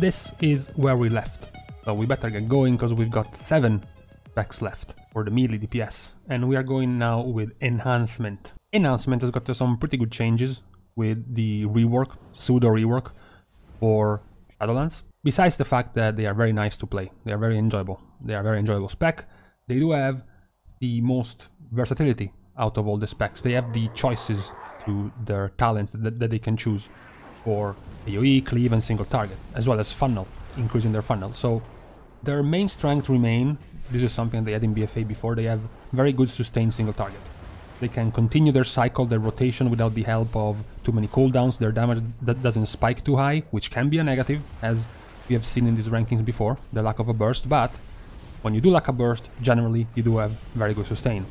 this is where we left. So we better get going because we've got 7 specs left for the melee DPS. And we are going now with Enhancement. Enhancement has got some pretty good changes with the rework, pseudo rework for Shadowlands. Besides the fact that they are very nice to play, they are very enjoyable. They are very enjoyable spec. They do have the most versatility out of all the specs. They have the choices to their talents that, that they can choose for AoE, cleave, and single target, as well as funnel, increasing their funnel. So their main strength remain. This is something they had in BFA before. They have very good sustained single target. They can continue their cycle, their rotation without the help of too many cooldowns. Their damage that doesn't spike too high, which can be a negative, as we have seen in these rankings before, the lack of a burst. But when you do lack a burst, generally you do have very good sustain.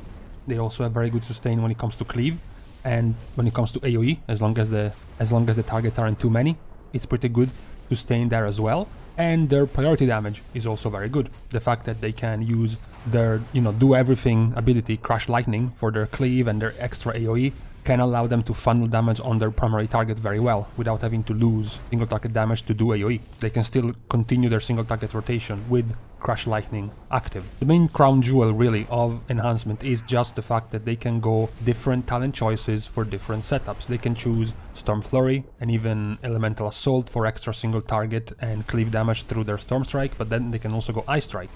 They also have very good sustain when it comes to cleave, and when it comes to AOE, as long as the as long as the targets aren't too many, it's pretty good to stay in there as well. And their priority damage is also very good. The fact that they can use their, you know, do everything ability, Crash Lightning, for their cleave and their extra AoE can allow them to funnel damage on their primary target very well without having to lose single target damage to do AoE. They can still continue their single target rotation with Crash Lightning active. The main crown jewel really of enhancement is just the fact that they can go different talent choices for different setups. They can choose Storm Flurry and even Elemental Assault for extra single target and cleave damage through their Storm Strike, but then they can also go Ice Strike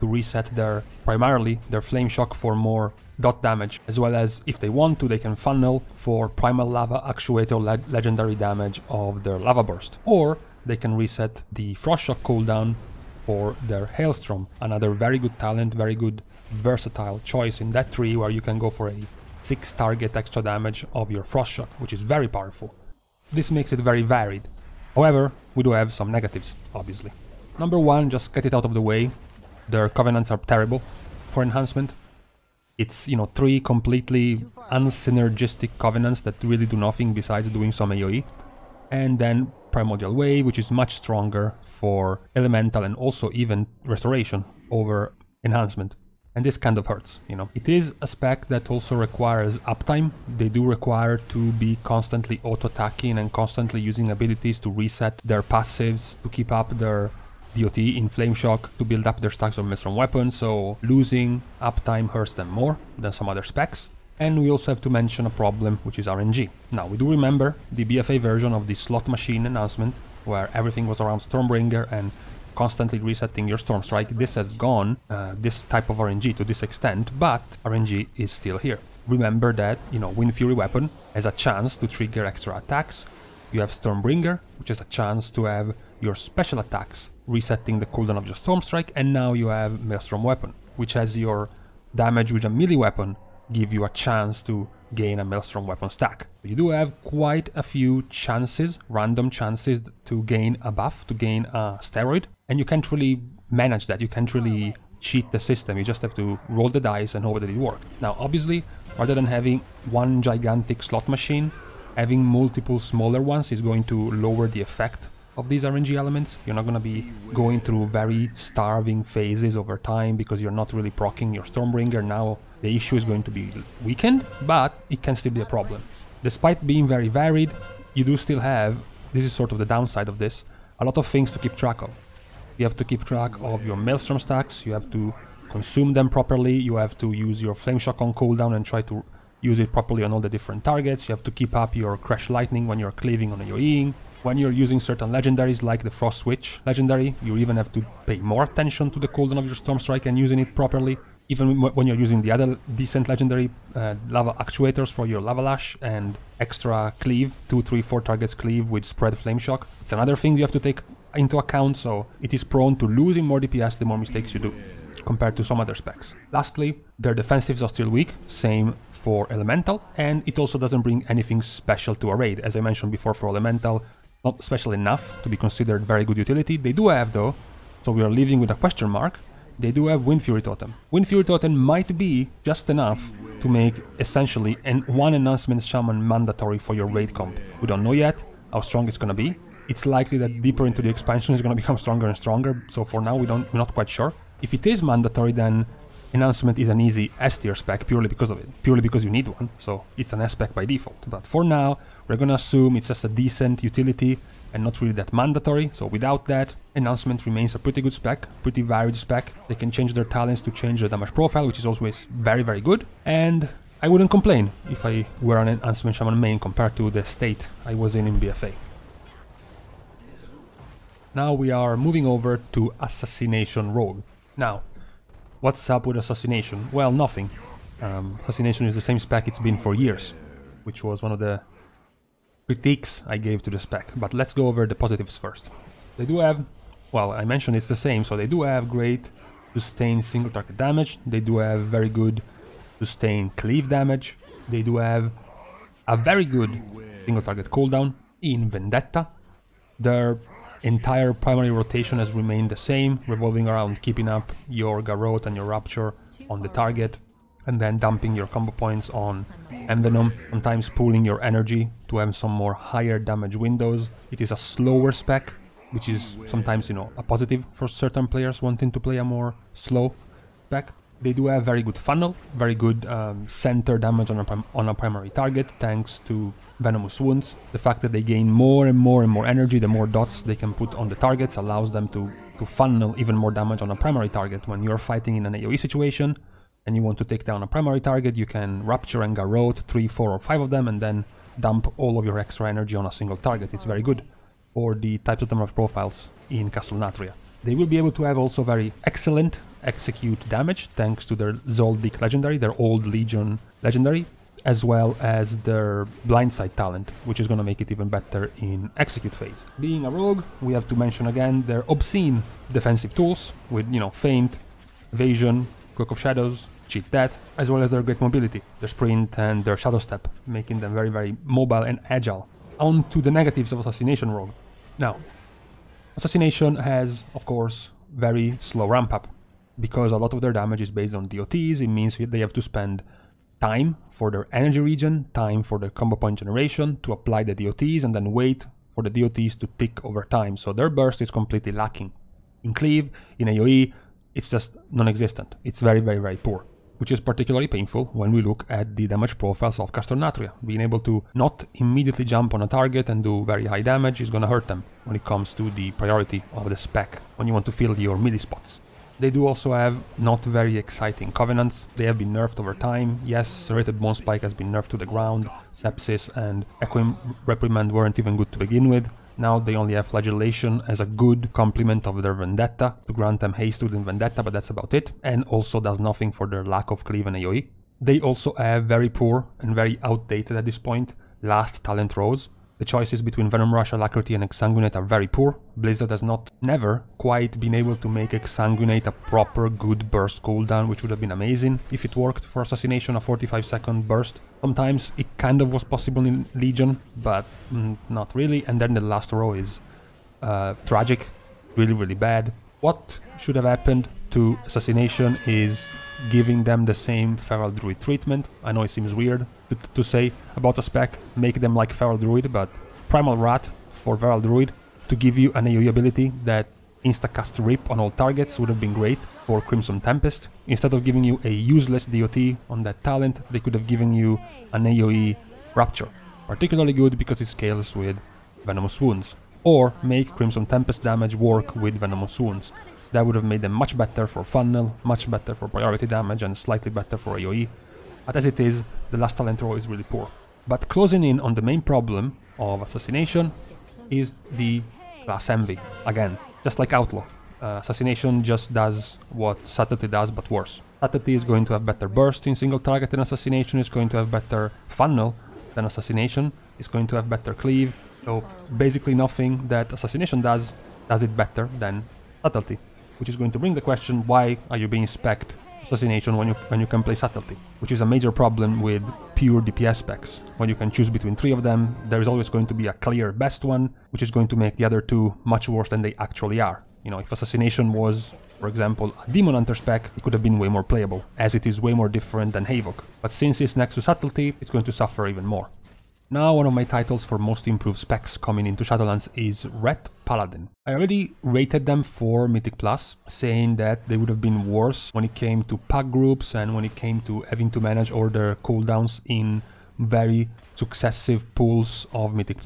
to reset their primarily their flame shock for more dot damage as well as if they want to they can funnel for primal lava actuator le legendary damage of their lava burst or they can reset the frost shock cooldown for their hailstorm. Another very good talent very good versatile choice in that tree where you can go for a six target extra damage of your frost shock which is very powerful. This makes it very varied. However we do have some negatives obviously. Number one just get it out of the way. Their covenants are terrible for enhancement. It's, you know, three completely unsynergistic covenants that really do nothing besides doing some AoE. And then Primordial Wave, which is much stronger for elemental and also even restoration over enhancement. And this kind of hurts, you know. It is a spec that also requires uptime. They do require to be constantly auto-attacking and constantly using abilities to reset their passives, to keep up their DOT in Flame Shock to build up their stacks of Maelstrom weapons, so losing uptime hurts them more than some other specs. And we also have to mention a problem, which is RNG. Now, we do remember the BFA version of the slot machine enhancement, where everything was around Stormbringer and constantly resetting your Storm Strike. This has gone, uh, this type of RNG to this extent, but RNG is still here. Remember that, you know, Wind Fury weapon has a chance to trigger extra attacks. You have Stormbringer, which is a chance to have your special attacks resetting the cooldown of your Storm Strike, and now you have Maelstrom Weapon, which has your damage with a melee weapon give you a chance to gain a Maelstrom Weapon stack. You do have quite a few chances, random chances to gain a buff, to gain a steroid, and you can't really manage that, you can't really cheat the system, you just have to roll the dice and hope that it works. Now obviously, rather than having one gigantic slot machine, having multiple smaller ones is going to lower the effect of these RNG elements. You're not going to be going through very starving phases over time because you're not really proccing your Stormbringer. Now the issue is going to be weakened, but it can still be a problem. Despite being very varied, you do still have, this is sort of the downside of this, a lot of things to keep track of. You have to keep track of your Maelstrom stacks, you have to consume them properly, you have to use your Flame Shock on cooldown and try to use it properly on all the different targets, you have to keep up your Crash Lightning when you're cleaving on your Eing, when you're using certain legendaries like the Frost Witch legendary, you even have to pay more attention to the cooldown of your Storm Strike and using it properly. Even when you're using the other decent legendary uh, lava actuators for your Lava Lash and extra cleave, 2, 3, 4 targets cleave with spread flame shock. It's another thing you have to take into account, so it is prone to losing more DPS the more mistakes you do, compared to some other specs. Lastly, their defensives are still weak, same for Elemental, and it also doesn't bring anything special to a raid. As I mentioned before for Elemental, not special enough to be considered very good utility. They do have though, so we are leaving with a question mark, they do have Wind Fury Totem. Wind Fury Totem might be just enough to make essentially an one enhancement shaman mandatory for your raid comp. We don't know yet how strong it's gonna be. It's likely that deeper into the expansion it's gonna become stronger and stronger, so for now we don't we're not quite sure. If it is mandatory then enhancement is an easy S tier spec purely because of it, purely because you need one, so it's an S spec by default. But for now, we're gonna assume it's just a decent utility and not really that mandatory. So without that, Enhancement remains a pretty good spec, pretty varied spec. They can change their talents to change the damage profile, which is always very, very good. And I wouldn't complain if I were an Enhancement Shaman main compared to the state I was in in BFA. Now we are moving over to Assassination Rogue. Now, what's up with Assassination? Well, nothing. Um, Assassination is the same spec it's been for years, which was one of the critiques I gave to the spec. But let's go over the positives first. They do have, well, I mentioned it's the same, so they do have great sustained single target damage. They do have very good sustained cleave damage. They do have a very good single target cooldown in Vendetta. Their entire primary rotation has remained the same, revolving around keeping up your Garrote and your Rupture on the target, and then dumping your combo points on Envenom, sometimes pooling your energy to have some more higher damage windows. It is a slower spec, which is sometimes, you know, a positive for certain players wanting to play a more slow spec. They do have very good funnel, very good um, center damage on a, on a primary target, thanks to Venomous Wounds. The fact that they gain more and more and more energy, the more dots they can put on the targets, allows them to, to funnel even more damage on a primary target. When you're fighting in an AoE situation, and you want to take down a primary target, you can Rupture and Garrote, 3, 4 or 5 of them, and then dump all of your extra energy on a single target. It's very good for the types of damage profiles in Castle Nathria. They will be able to have also very excellent execute damage thanks to their Zoldyck legendary, their old Legion legendary, as well as their blindside talent, which is going to make it even better in execute phase. Being a rogue, we have to mention again their obscene defensive tools with, you know, feint, evasion, cloak of shadows, cheat death, as well as their great mobility, their sprint and their shadow step, making them very, very mobile and agile. On to the negatives of Assassination Rogue. Now, Assassination has, of course, very slow ramp up. Because a lot of their damage is based on DOTs, it means they have to spend time for their energy regen, time for their combo point generation to apply the DOTs, and then wait for the DOTs to tick over time. So their burst is completely lacking. In Cleave, in AoE, it's just non-existent. It's very, very, very poor which is particularly painful when we look at the damage profiles of Castle Nathria. Being able to not immediately jump on a target and do very high damage is gonna hurt them when it comes to the priority of the spec, when you want to fill your melee spots. They do also have not very exciting covenants. They have been nerfed over time. Yes, Serrated Bone Spike has been nerfed to the ground. Sepsis and Echoing Reprimand weren't even good to begin with. Now they only have Flagellation as a good complement of their Vendetta. To grant them haste within Vendetta, but that's about it, and also does nothing for their lack of cleave and AoE. They also have very poor and very outdated at this point last talent rows, the choices between Venom Rush, Alacrity and Exsanguinate are very poor. Blizzard has not never quite been able to make Exsanguinate a proper good burst cooldown, which would have been amazing if it worked for Assassination, a 45 second burst. Sometimes it kind of was possible in Legion, but mm, not really. And then the last row is uh, tragic, really, really bad. What should have happened to Assassination is giving them the same Feral Druid treatment. I know it seems weird to, say about a spec, make them like Feral Druid, but Primal Wrath for Feral Druid to give you an AoE ability that insta-cast Rip on all targets would have been great for Crimson Tempest. Instead of giving you a useless DOT on that talent, they could have given you an AoE Rupture. Particularly good because it scales with Venomous Wounds. Or make Crimson Tempest damage work with Venomous Wounds. That would have made them much better for funnel, much better for priority damage, and slightly better for AoE. But as it is, the last talent row is really poor. But closing in on the main problem of Assassination is the class envy. Again, just like Outlaw, uh, Assassination just does what Subtlety does, but worse. Subtlety is going to have better burst in single target than Assassination, is going to have better funnel than Assassination, is going to have better cleave, so basically nothing that Assassination does does it better than Subtlety which is going to bring the question why are you being specced assassination when you when you can play subtlety, which is a major problem with pure DPS specs. When you can choose between three of them, there is always going to be a clear best one, which is going to make the other two much worse than they actually are. You know, if assassination was, for example, a demon hunter spec, it could have been way more playable, as it is way more different than Havoc. But since it's next to subtlety, it's going to suffer even more. Now one of my titles for most improved specs coming into Shadowlands is Ret Paladin. I already rated them for Mythic Plus, saying that they would have been worse when it came to pack groups and when it came to having to manage order cooldowns in very successive pools of Mythic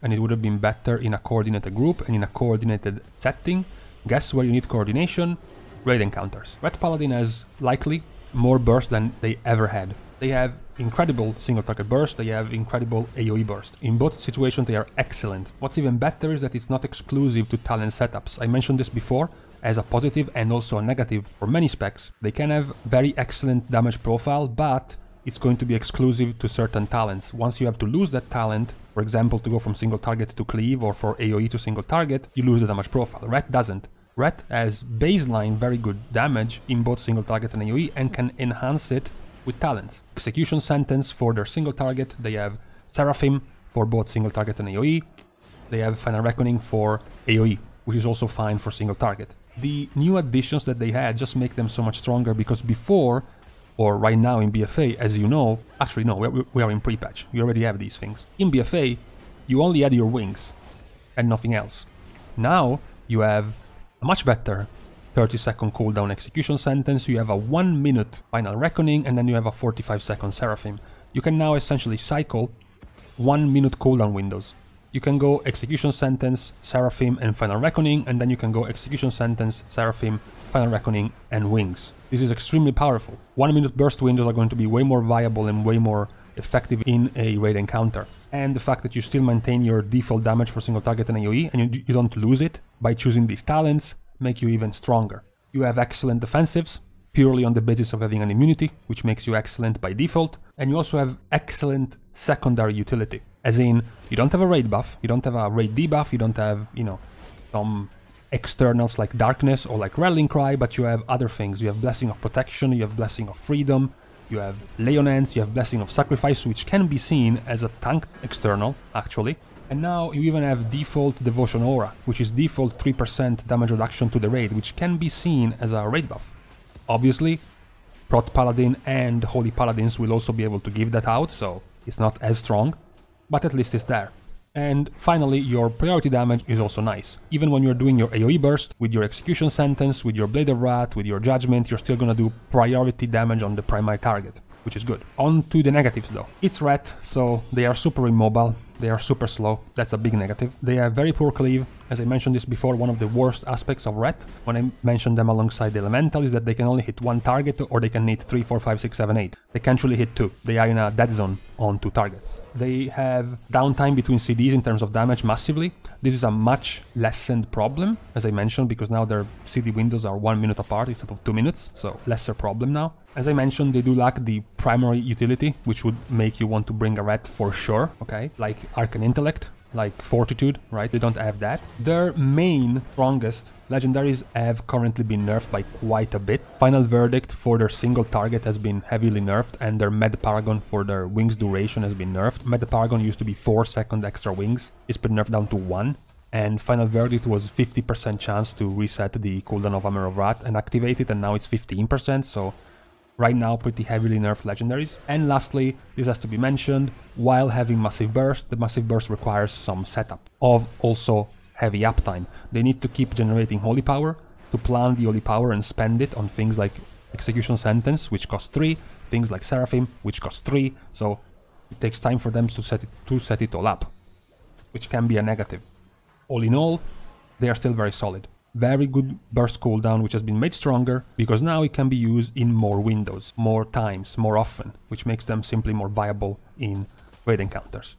and it would have been better in a coordinated group and in a coordinated setting. Guess where you need coordination? Raid encounters. Ret Paladin has likely more burst than they ever had. They have incredible single target burst, they have incredible AoE burst. In both situations they are excellent. What's even better is that it's not exclusive to talent setups. I mentioned this before as a positive and also a negative for many specs. They can have very excellent damage profile, but it's going to be exclusive to certain talents. Once you have to lose that talent, for example, to go from single target to cleave or for AoE to single target, you lose the damage profile. Ret doesn't. Ret has baseline very good damage in both single target and AoE and can enhance it with talents. Execution Sentence for their single target, they have Seraphim for both single target and AoE, they have Final Reckoning for AoE, which is also fine for single target. The new additions that they had just make them so much stronger because before, or right now in BFA, as you know, actually no, we, we are in pre-patch, you already have these things. In BFA, you only add your wings and nothing else. Now you have a much better 30 second cooldown execution sentence, you have a 1 minute final reckoning, and then you have a 45 second seraphim. You can now essentially cycle 1 minute cooldown windows. You can go execution sentence, seraphim, and final reckoning, and then you can go execution sentence, seraphim, final reckoning, and wings. This is extremely powerful. 1 minute burst windows are going to be way more viable and way more effective in a raid encounter. And the fact that you still maintain your default damage for single target and AoE and you, you don't lose it by choosing these talents make you even stronger. You have excellent defensives, purely on the basis of having an immunity, which makes you excellent by default, and you also have excellent secondary utility. As in, you don't have a raid buff, you don't have a raid debuff, you don't have, you know, some externals like darkness or like rallying cry, but you have other things. You have blessing of protection, you have blessing of freedom, you have Lay on Hands, you have blessing of sacrifice, which can be seen as a tank external, actually, and now you even have default Devotion Aura, which is default 3% damage reduction to the raid, which can be seen as a raid buff. Obviously, Prot Paladin and Holy Paladins will also be able to give that out, so it's not as strong, but at least it's there. And finally, your priority damage is also nice. Even when you're doing your AoE burst, with your Execution Sentence, with your Blade of Wrath, with your Judgment, you're still gonna do priority damage on the primary target, which is good. On to the negatives though. It's ret, so they are super immobile, they are super slow, that's a big negative. They have very poor cleave, as I mentioned this before, one of the worst aspects of Ret, when I mentioned them alongside the Elemental, is that they can only hit one target or they can hit 3, 4, 5, 6, 7, 8. They can't really hit two, they are in a dead zone on two targets. They have downtime between CDs in terms of damage massively. This is a much lessened problem, as I mentioned, because now their CD windows are one minute apart instead of two minutes, so lesser problem now. As I mentioned, they do lack the primary utility, which would make you want to bring a Ret for sure, okay? Like Arcane Intellect, like Fortitude, right? They don't have that. Their main strongest legendaries have currently been nerfed by quite a bit. Final Verdict for their single target has been heavily nerfed, and their Mad Paragon for their wings duration has been nerfed. Mad Paragon used to be 4 second extra wings, it's been nerfed down to 1. And Final Verdict was 50% chance to reset the cooldown of Hammer of Wrath and activate it, and now it's 15%, so right now pretty heavily nerfed legendaries. And lastly, this has to be mentioned, while having Massive Burst, the Massive Burst requires some setup of also heavy uptime. They need to keep generating Holy Power to plan the Holy Power and spend it on things like Execution Sentence, which costs 3, things like Seraphim, which costs 3, so it takes time for them to set it, to set it all up, which can be a negative. All in all, they are still very solid very good burst cooldown which has been made stronger because now it can be used in more windows, more times, more often, which makes them simply more viable in raid encounters.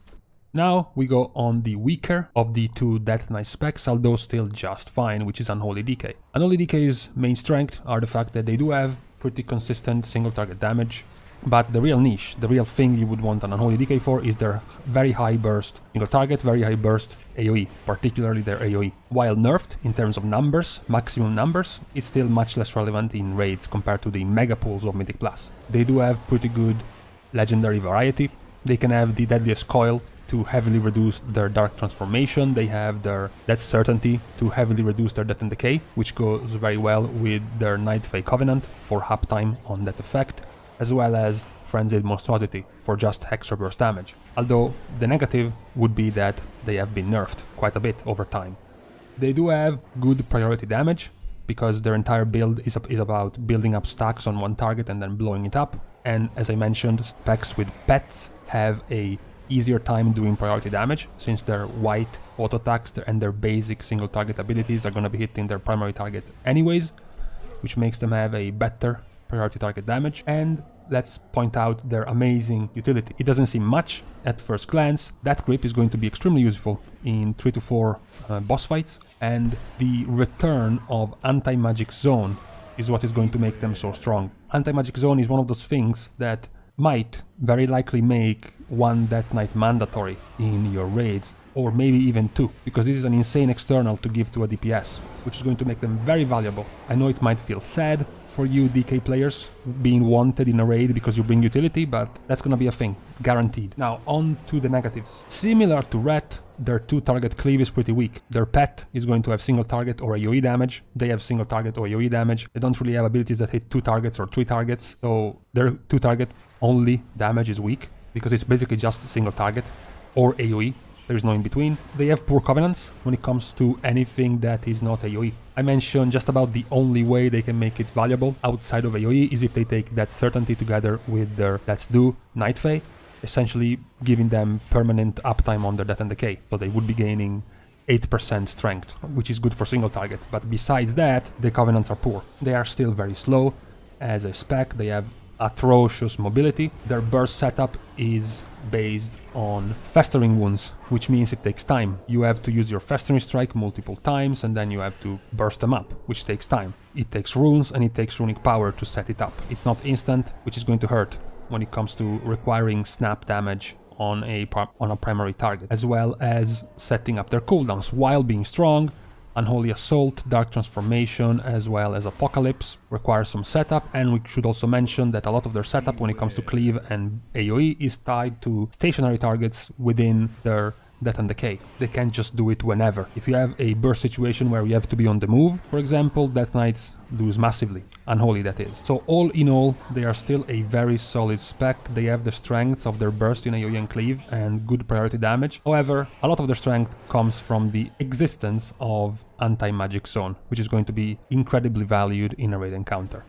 Now we go on the weaker of the two Death Knight specs, although still just fine, which is Unholy DK. Unholy DK's main strength are the fact that they do have pretty consistent single target damage, but the real niche, the real thing you would want an Unholy DK for is their very high burst single target, very high burst AoE, particularly their AoE. While nerfed in terms of numbers, maximum numbers, it's still much less relevant in raids compared to the mega pools of Mythic Plus. They do have pretty good legendary variety. They can have the Deadliest Coil to heavily reduce their Dark Transformation. They have their Death Certainty to heavily reduce their Death and Decay, which goes very well with their Night Fae Covenant for uptime on that effect as well as Frenzied Monstrosity for just extra burst damage. Although the negative would be that they have been nerfed quite a bit over time. They do have good priority damage, because their entire build is, is about building up stacks on one target and then blowing it up. And as I mentioned, specs with pets have a easier time doing priority damage since their white auto attacks and their basic single target abilities are going to be hitting their primary target anyways, which makes them have a better priority target damage. And let's point out their amazing utility. It doesn't seem much at first glance. That grip is going to be extremely useful in 3 to 4 uh, boss fights and the return of anti-magic zone is what is going to make them so strong. Anti-magic zone is one of those things that might very likely make one Death Knight mandatory in your raids, or maybe even two, because this is an insane external to give to a DPS, which is going to make them very valuable. I know it might feel sad for you DK players being wanted in a raid because you bring utility, but that's gonna be a thing, guaranteed. Now, on to the negatives. Similar to Ret, their two target cleave is pretty weak. Their pet is going to have single target or AoE damage. They have single target or AoE damage. They don't really have abilities that hit two targets or three targets. So their two target only damage is weak because it's basically just single target or AoE. There is no in between. They have poor covenants when it comes to anything that is not AoE. I mentioned just about the only way they can make it valuable outside of AoE is if they take that certainty together with their Let's Do Night Fae essentially giving them permanent uptime on their death and decay. So they would be gaining 8% strength, which is good for single target. But besides that, the covenants are poor. They are still very slow as a spec. They have atrocious mobility. Their burst setup is based on festering wounds, which means it takes time. You have to use your festering strike multiple times and then you have to burst them up, which takes time. It takes runes and it takes runic power to set it up. It's not instant, which is going to hurt when it comes to requiring snap damage on a on a primary target, as well as setting up their cooldowns while being strong. Unholy Assault, Dark Transformation, as well as Apocalypse require some setup, and we should also mention that a lot of their setup when it comes to Cleave and AoE is tied to stationary targets within their Death and Decay. They can't just do it whenever. If you have a burst situation where you have to be on the move, for example, Death Knights lose massively. Unholy, that is. So all in all, they are still a very solid spec. They have the strengths of their burst in AoE and cleave and good priority damage. However, a lot of their strength comes from the existence of anti-magic zone, which is going to be incredibly valued in a raid encounter.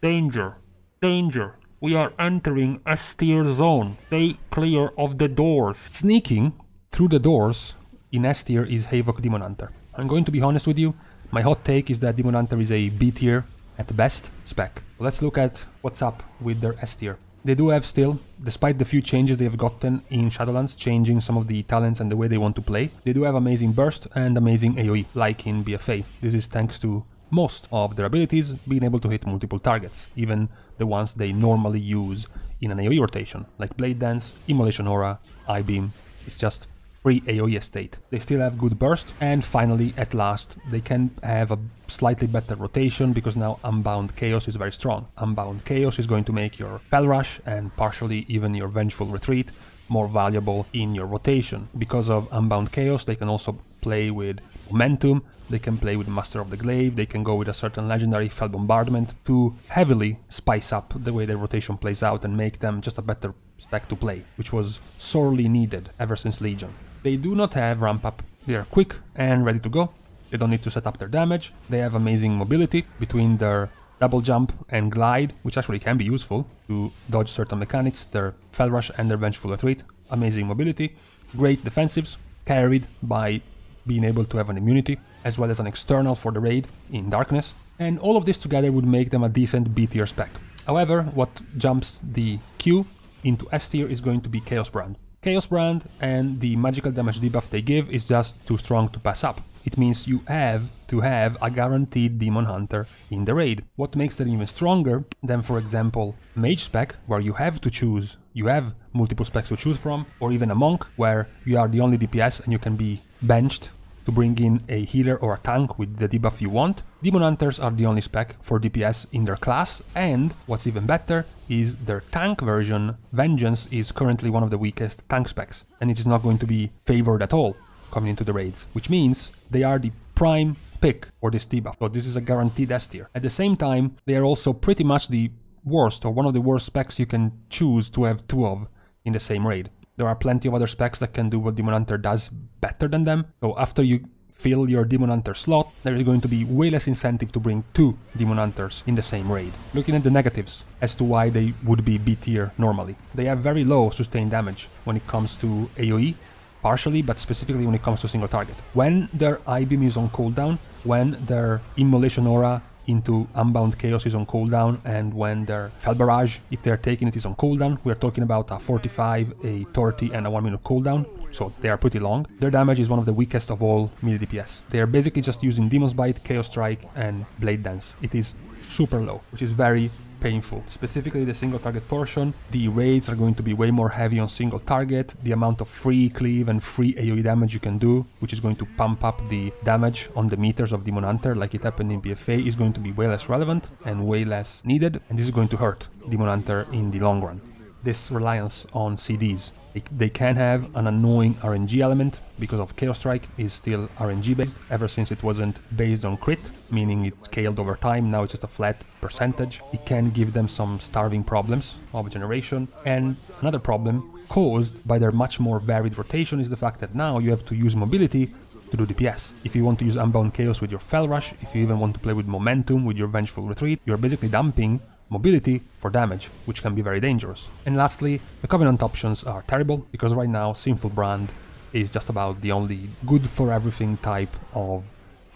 Danger! Danger! We are entering a tier zone. Stay clear of the doors. Sneaking through the doors in S tier is Havoc Demon Hunter. I'm going to be honest with you, my hot take is that Demon Hunter is a B tier at best spec. Let's look at what's up with their S tier. They do have still, despite the few changes they have gotten in Shadowlands, changing some of the talents and the way they want to play, they do have amazing burst and amazing AoE, like in BFA. This is thanks to most of their abilities being able to hit multiple targets, even the ones they normally use in an AoE rotation, like Blade Dance, Immolation Aura, Eye Beam. It's just free AoE estate. They still have good burst, and finally, at last, they can have a slightly better rotation because now Unbound Chaos is very strong. Unbound Chaos is going to make your Fel Rush and partially even your Vengeful Retreat more valuable in your rotation. Because of Unbound Chaos, they can also play with Momentum, they can play with Master of the Glaive, they can go with a certain legendary Fel Bombardment to heavily spice up the way their rotation plays out and make them just a better spec to play, which was sorely needed ever since Legion. They do not have ramp up. They are quick and ready to go. They don't need to set up their damage. They have amazing mobility between their double jump and glide, which actually can be useful to dodge certain mechanics, their Fel Rush and their Vengeful Retreat. Amazing mobility. Great defensives, carried by being able to have an immunity, as well as an external for the raid in darkness. And all of this together would make them a decent B tier spec. However, what jumps the queue into S tier is going to be Chaos Brand. Chaos Brand and the magical damage debuff they give is just too strong to pass up. It means you have to have a guaranteed Demon Hunter in the raid. What makes them even stronger than, for example, Mage spec, where you have to choose, you have multiple specs to choose from, or even a Monk, where you are the only DPS and you can be benched to bring in a healer or a tank with the debuff you want. Demon Hunters are the only spec for DPS in their class, and what's even better is their tank version, Vengeance, is currently one of the weakest tank specs, and it is not going to be favored at all coming into the raids, which means they are the prime pick for this debuff. So this is a guaranteed S tier. At the same time, they are also pretty much the worst or one of the worst specs you can choose to have two of in the same raid there are plenty of other specs that can do what Demon Hunter does better than them. So after you fill your Demon Hunter slot, there is going to be way less incentive to bring two Demon Hunters in the same raid. Looking at the negatives as to why they would be B tier normally. They have very low sustained damage when it comes to AoE, partially, but specifically when it comes to single target. When their Eye Beam is on cooldown, when their Immolation Aura into Unbound Chaos is on cooldown, and when their Fel Barrage, if they're taking it, is on cooldown, we're talking about a 45, a 30, and a 1 minute cooldown, so they are pretty long. Their damage is one of the weakest of all melee DPS. They are basically just using Demon's Bite, Chaos Strike, and Blade Dance. It is super low, which is very painful. Specifically the single target portion, the raids are going to be way more heavy on single target, the amount of free cleave and free AoE damage you can do, which is going to pump up the damage on the meters of Demon Hunter like it happened in BFA, is going to be way less relevant and way less needed, and this is going to hurt Demon Hunter in the long run. This reliance on CDs they can have an annoying RNG element because of Chaos Strike is still RNG based ever since it wasn't based on crit, meaning it scaled over time, now it's just a flat percentage. It can give them some starving problems of generation. And another problem caused by their much more varied rotation is the fact that now you have to use mobility to do DPS. If you want to use Unbound Chaos with your Fel Rush, if you even want to play with Momentum with your Vengeful Retreat, you're basically dumping mobility for damage, which can be very dangerous. And lastly, the Covenant options are terrible, because right now Sinful Brand is just about the only good for everything type of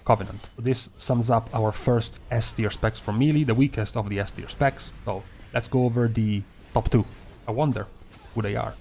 Covenant. This sums up our first S tier specs from Melee, the weakest of the S tier specs. So let's go over the top two. I wonder who they are.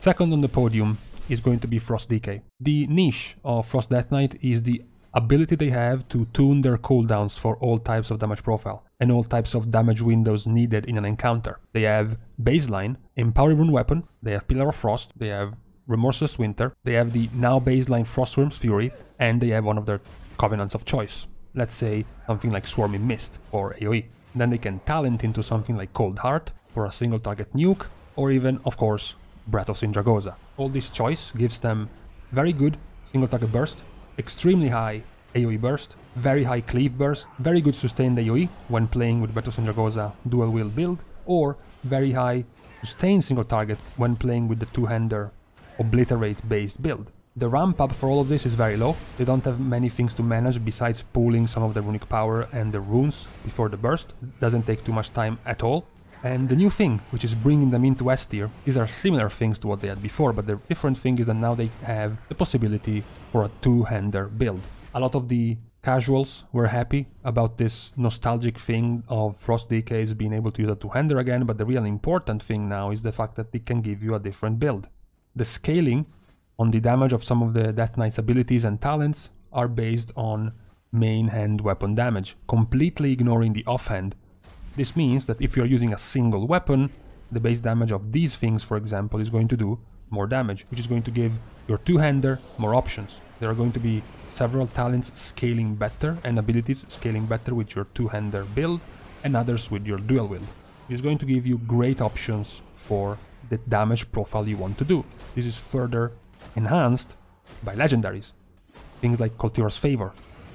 Second on the podium is going to be Frost DK. The niche of Frost Death Knight is the ability they have to tune their cooldowns for all types of damage profile and all types of damage windows needed in an encounter. They have baseline, Empowering Rune Weapon, they have Pillar of Frost, they have Remorseless Winter, they have the now baseline Frostwyrm's Fury, and they have one of their covenants of choice. Let's say something like Swarming Mist or AoE. Then they can talent into something like Cold Heart for a single target nuke, or even, of course, Breath of Sindragosa. All this choice gives them very good single target burst, extremely high AoE burst, very high cleave burst, very good sustained AoE when playing with Breath of dual wield build, or very high sustained single target when playing with the two-hander obliterate based build. The ramp up for all of this is very low, they don't have many things to manage besides pooling some of the runic power and the runes before the burst, doesn't take too much time at all, and the new thing, which is bringing them into S tier, these are similar things to what they had before, but the different thing is that now they have the possibility for a two-hander build. A lot of the casuals were happy about this nostalgic thing of Frost DKs being able to use a two-hander again, but the real important thing now is the fact that it can give you a different build. The scaling on the damage of some of the Death Knight's abilities and talents are based on main hand weapon damage, completely ignoring the offhand this means that if you're using a single weapon, the base damage of these things, for example, is going to do more damage, which is going to give your two-hander more options. There are going to be several talents scaling better and abilities scaling better with your two-hander build and others with your dual wield. It is going to give you great options for the damage profile you want to do. This is further enhanced by legendaries. Things like Koltira's Favor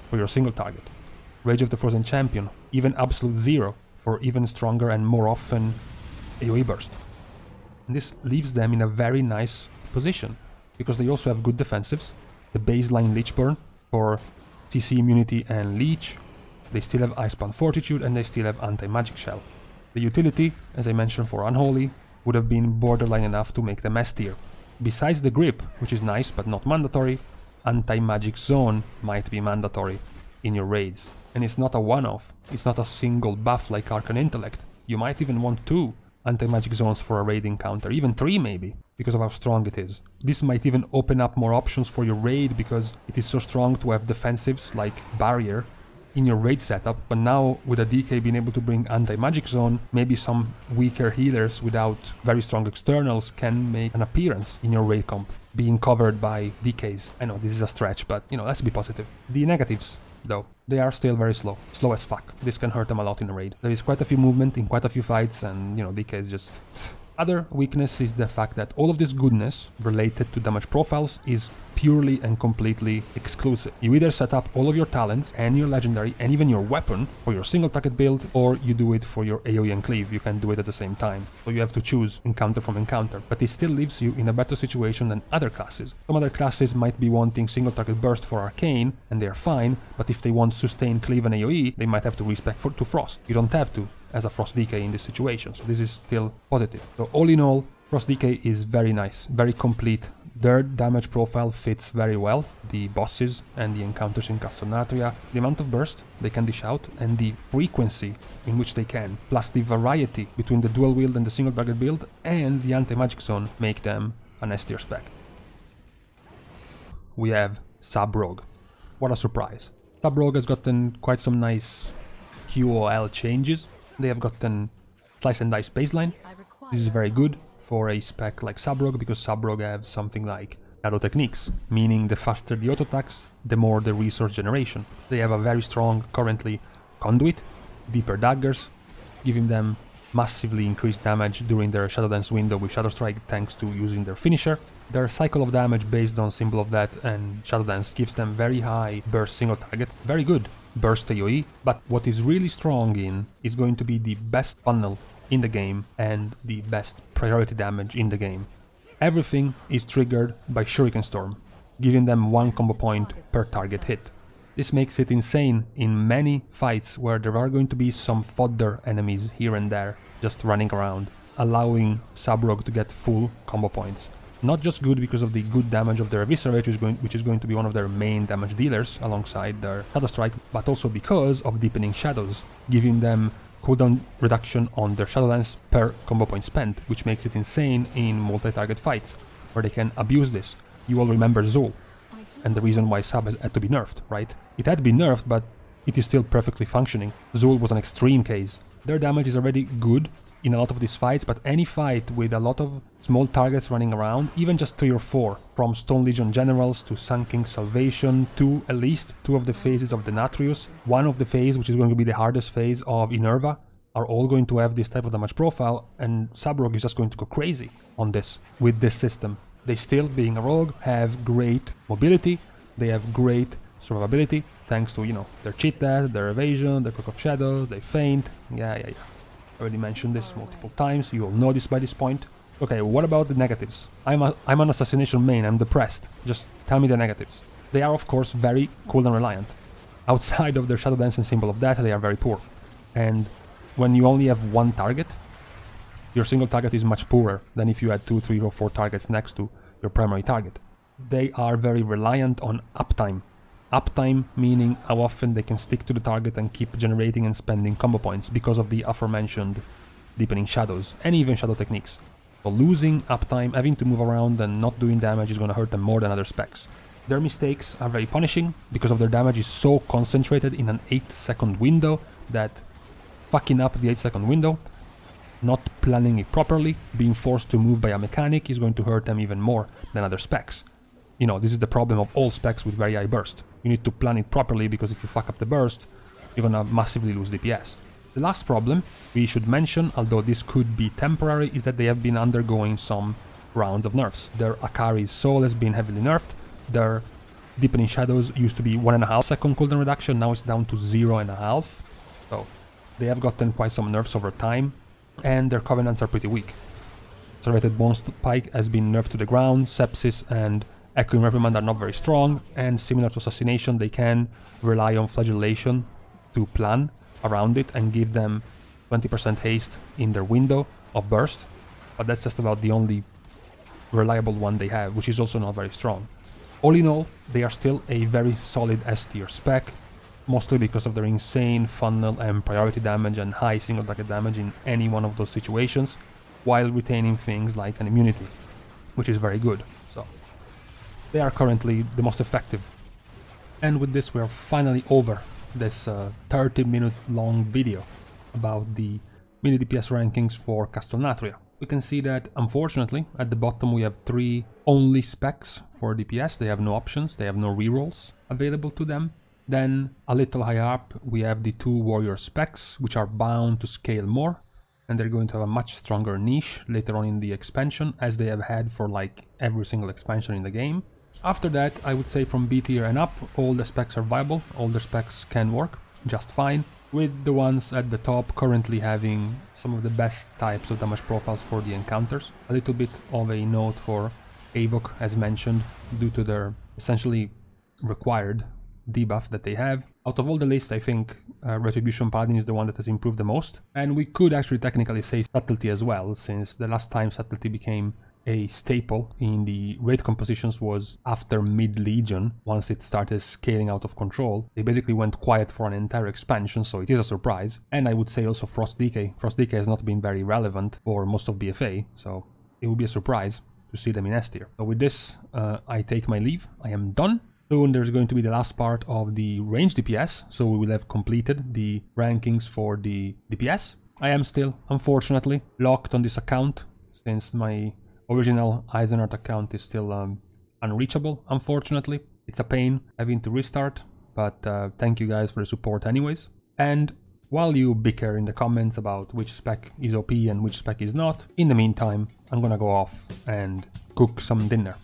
for your single target, Rage of the Frozen Champion, even Absolute Zero for even stronger and more often AoE burst. And this leaves them in a very nice position, because they also have good defensives, the baseline Lichborne for CC immunity and Leech, they still have Icebound Fortitude and they still have Anti-Magic Shell. The utility, as I mentioned for Unholy, would have been borderline enough to make them S tier. Besides the grip, which is nice but not mandatory, Anti-Magic Zone might be mandatory in your raids. And it's not a one-off, it's not a single buff like Arcane Intellect. You might even want two anti-magic zones for a raid encounter, even three maybe, because of how strong it is. This might even open up more options for your raid because it is so strong to have defensives like Barrier in your raid setup, but now with a DK being able to bring anti-magic zone, maybe some weaker healers without very strong externals can make an appearance in your raid comp, being covered by DKs. I know this is a stretch, but you know, let's be positive. The negatives though. They are still very slow. Slow as fuck. This can hurt them a lot in a raid. There is quite a few movement in quite a few fights and, you know, DK is just Other weakness is the fact that all of this goodness related to damage profiles is purely and completely exclusive. You either set up all of your talents and your legendary and even your weapon for your single target build or you do it for your AoE and cleave. You can do it at the same time. So you have to choose encounter from encounter. But it still leaves you in a better situation than other classes. Some other classes might be wanting single target burst for arcane and they're fine, but if they want sustain cleave and AoE, they might have to respec for, to frost. You don't have to as a frost DK in this situation. So this is still positive. So all in all, Frost DK is very nice, very complete, their damage profile fits very well, the bosses and the encounters in Castle the amount of burst they can dish out, and the frequency in which they can, plus the variety between the dual wield and the single target build, and the anti-magic zone make them an S tier spec. We have Sub Rogue. What a surprise. Sub Rogue has gotten quite some nice QOL changes. They have gotten Slice and Dice baseline. This is very good for a spec like Sub Rogue because Sub Rogue have something like Shadow Techniques, meaning the faster the auto attacks, the more the resource generation. They have a very strong, currently, Conduit, deeper daggers, giving them massively increased damage during their Shadow Dance window with Shadow Strike thanks to using their finisher. Their cycle of damage based on Symbol of Death and Shadow Dance gives them very high burst single target, very good burst AoE, but what is really strong in is going to be the best funnel in the game and the best priority damage in the game. Everything is triggered by Shuriken Storm, giving them one combo point per target hit. This makes it insane in many fights where there are going to be some fodder enemies here and there just running around, allowing Sub Rogue to get full combo points. Not just good because of the good damage of their Eviscerate, which is, going, which is going to be one of their main damage dealers alongside their Shadow Strike, but also because of Deepening Shadows, giving them cooldown reduction on their Shadow Dance per combo point spent, which makes it insane in multi-target fights, where they can abuse this. You all remember Zul, and the reason why Sub had to be nerfed, right? It had to be nerfed, but it is still perfectly functioning. Zul was an extreme case. Their damage is already good, in a lot of these fights, but any fight with a lot of small targets running around, even just three or four, from Stone Legion Generals to Sun King Salvation to at least two of the phases of Denathrius, one of the phase which is going to be the hardest phase of Inerva, are all going to have this type of damage profile, and Sub Rogue is just going to go crazy on this with this system. They still, being a rogue, have great mobility, they have great survivability, thanks to, you know, their cheat death, their evasion, their Cloak of Shadows, they feint, yeah, yeah, yeah already mentioned this multiple times, you all know this by this point. Okay, what about the negatives? I'm, a, I'm an assassination main, I'm depressed. Just tell me the negatives. They are of course very cooldown reliant. Outside of their Shadow Dance and Symbol of Death, they are very poor. And when you only have one target, your single target is much poorer than if you had two, three, or four targets next to your primary target. They are very reliant on uptime Uptime meaning how often they can stick to the target and keep generating and spending combo points because of the aforementioned deepening shadows and even shadow techniques. So losing uptime, having to move around and not doing damage is going to hurt them more than other specs. Their mistakes are very punishing because of their damage is so concentrated in an 8 second window that fucking up the 8 second window, not planning it properly, being forced to move by a mechanic is going to hurt them even more than other specs. You know, this is the problem of all specs with very high burst you need to plan it properly because if you fuck up the burst, you're gonna massively lose DPS. The last problem we should mention, although this could be temporary, is that they have been undergoing some rounds of nerfs. Their Akaari's Soul has been heavily nerfed, their Deepening Shadows used to be 1.5 second cooldown reduction, now it's down to 0.5. So they have gotten quite some nerfs over time, and their Covenants are pretty weak. Serrated Bone Spike has been nerfed to the ground, Sepsis and Echoing Reprimand are not very strong, and similar to Assassination, they can rely on Flagellation to plan around it and give them 20% haste in their window of burst, but that's just about the only reliable one they have, which is also not very strong. All in all, they are still a very solid S tier spec, mostly because of their insane funnel and priority damage and high single target damage in any one of those situations, while retaining things like an immunity, which is very good. They are currently the most effective. And with this we are finally over this uh, 30 minute long video about the mini DPS rankings for Castle Nathria. We can see that unfortunately at the bottom we have three only specs for DPS, they have no options, they have no rerolls available to them. Then a little higher up we have the two warrior specs which are bound to scale more and they're going to have a much stronger niche later on in the expansion, as they have had for like every single expansion in the game. After that, I would say from B tier and up, all the specs are viable, all the specs can work just fine, with the ones at the top currently having some of the best types of damage profiles for the encounters. A little bit of a note for Havoc, as mentioned, due to their essentially required debuff that they have. Out of all the list, I think uh, Retribution Paladin is the one that has improved the most. And we could actually technically say Subtlety as well, since the last time Subtlety became a staple in the raid compositions was after Mid Legion, once it started scaling out of control. They basically went quiet for an entire expansion, so it is a surprise. And I would say also Frost DK. Frost DK has not been very relevant for most of BFA, so it would be a surprise to see them in S tier. So with this, uh, I take my leave. I am done. Soon there's going to be the last part of the range DPS, so we will have completed the rankings for the DPS. I am still, unfortunately, locked on this account since my original Eisenart account is still um, unreachable, unfortunately. It's a pain having to restart, but uh, thank you guys for the support anyways. And while you bicker in the comments about which spec is OP and which spec is not, in the meantime, I'm gonna go off and cook some dinner.